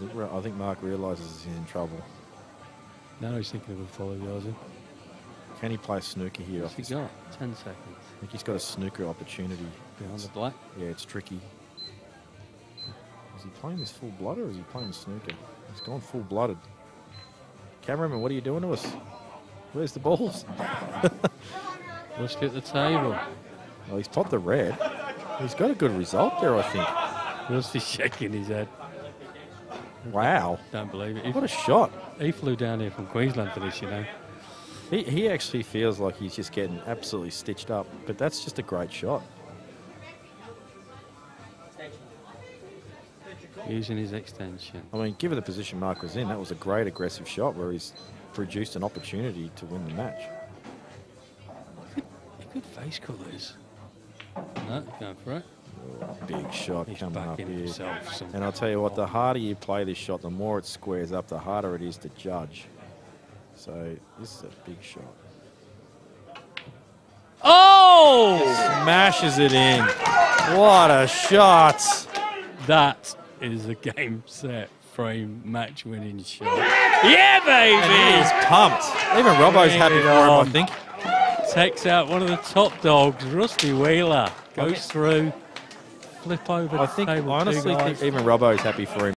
I think, I think Marc realises he's in trouble. Now he's thinking of a follow Yosin. Can he play snooker here? What's he this- got? Ten seconds. I think he's got a snooker opportunity. Behind the black. Yeah, it's tricky. Is he playing this full blood or is he playing snooker? He's gone full blooded. Cameraman, what are you doing to us? Where's the balls? Let's get the table. Well, he's popped the red. He's got a good result there, I think. Rusty's shaking his head. Wow. Don't believe it. He, What a shot. he flew down here from Queensland for this, you know. He, he actually feels like he's just getting absolutely stitched up, but that's just a great shot. Using his extension. I mean, given the position Marc was in, that was a great aggressive shot where he's produced an opportunity to win the match. Could face colours. No, going for it. Big shot He's coming up here. himself. And I'll tell you what, the harder you play this shot, the more it squares up, the harder it is to judge. So this is a big shot. Oh! Smashes it in. What a shot. That is a game set frame match winning shot. Yeah, baby! And he pumped. Even Robbo's happy for him, I think. Takes out one of the top dogs, Rusty Wheeler. Goes through, flip over I think, honestly, think even Robbo's happy for him.